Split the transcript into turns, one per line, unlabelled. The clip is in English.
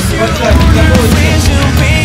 Yes, you